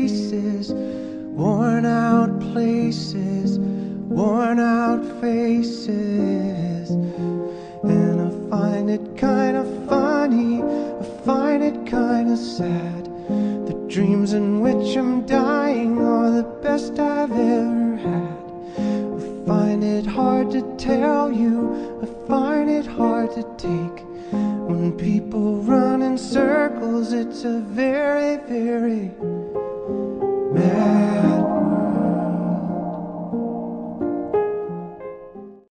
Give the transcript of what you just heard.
places, worn out faces. And I find it kind of funny, I find it kind of sad. The dreams in which I'm dying are the best I've ever had. I find it hard to tell you, I find it hard to take. When people run in circles, it's a very, very Yeah.